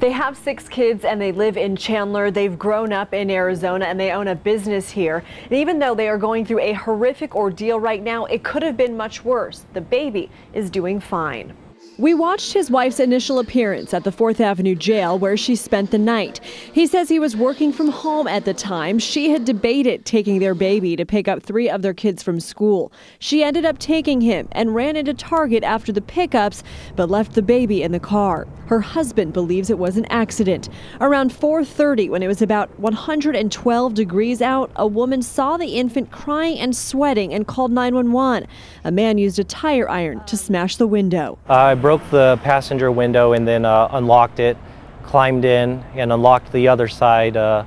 They have six kids and they live in Chandler. They've grown up in Arizona and they own a business here. And even though they are going through a horrific ordeal right now, it could have been much worse. The baby is doing fine. We watched his wife's initial appearance at the 4th Avenue jail where she spent the night. He says he was working from home at the time. She had debated taking their baby to pick up three of their kids from school. She ended up taking him and ran into Target after the pickups, but left the baby in the car. Her husband believes it was an accident. Around 4:30 when it was about 112 degrees out, a woman saw the infant crying and sweating and called 911. A man used a tire iron to smash the window. I broke the passenger window and then uh, unlocked it, climbed in and unlocked the other side uh,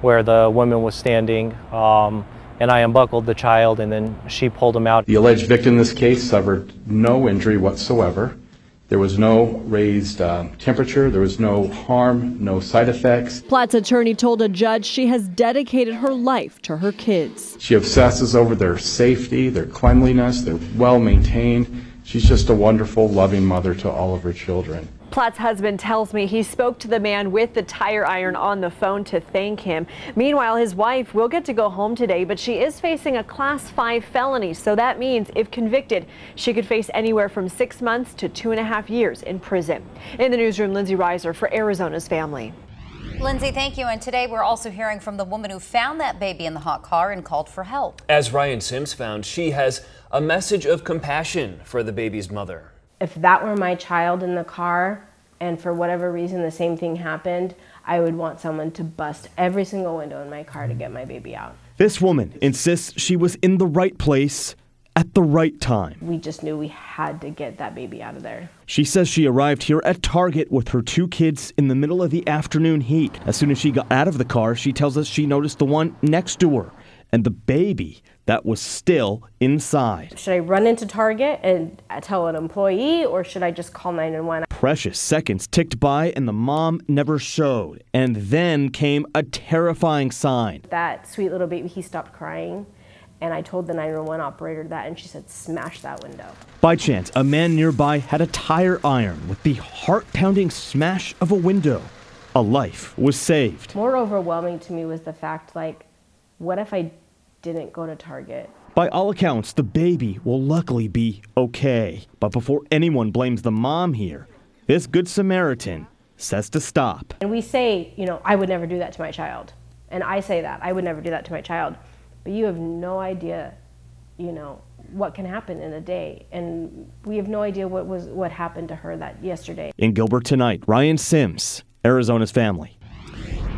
where the woman was standing. Um, and I unbuckled the child and then she pulled him out. The alleged victim in this case suffered no injury whatsoever. There was no raised uh, temperature. There was no harm, no side effects. Platt's attorney told a judge she has dedicated her life to her kids. She obsesses over their safety, their cleanliness, they're well maintained. She's just a wonderful, loving mother to all of her children. Platt's husband tells me he spoke to the man with the tire iron on the phone to thank him. Meanwhile, his wife will get to go home today, but she is facing a class 5 felony. So that means if convicted, she could face anywhere from six months to two and a half years in prison. In the newsroom, Lindsey Reiser for Arizona's Family. Lindsey, thank you. And today we're also hearing from the woman who found that baby in the hot car and called for help. As Ryan Sims found, she has a message of compassion for the baby's mother. If that were my child in the car and for whatever reason the same thing happened, I would want someone to bust every single window in my car to get my baby out. This woman insists she was in the right place at the right time. We just knew we had to get that baby out of there. She says she arrived here at Target with her two kids in the middle of the afternoon heat. As soon as she got out of the car, she tells us she noticed the one next to her and the baby that was still inside. Should I run into Target and tell an employee or should I just call 911? Precious seconds ticked by and the mom never showed. And then came a terrifying sign. That sweet little baby, he stopped crying. And I told the 911 operator that, and she said, smash that window. By chance, a man nearby had a tire iron with the heart pounding smash of a window. A life was saved. More overwhelming to me was the fact like, what if I didn't go to Target? By all accounts, the baby will luckily be okay. But before anyone blames the mom here, this Good Samaritan says to stop. And we say, you know, I would never do that to my child. And I say that, I would never do that to my child. But you have no idea, you know, what can happen in a day. And we have no idea what was what happened to her that yesterday. In Gilbert tonight, Ryan Sims, Arizona's family.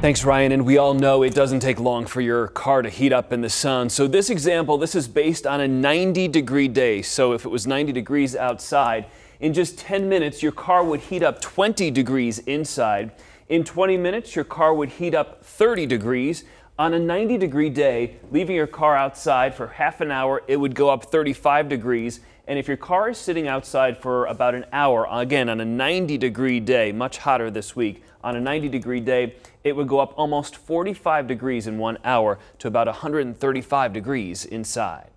Thanks, Ryan. And we all know it doesn't take long for your car to heat up in the sun. So this example, this is based on a 90 degree day. So if it was 90 degrees outside, in just 10 minutes, your car would heat up 20 degrees inside. In 20 minutes, your car would heat up 30 degrees. On a 90 degree day, leaving your car outside for half an hour, it would go up 35 degrees. And if your car is sitting outside for about an hour, again on a 90 degree day, much hotter this week, on a 90 degree day, it would go up almost 45 degrees in one hour to about 135 degrees inside.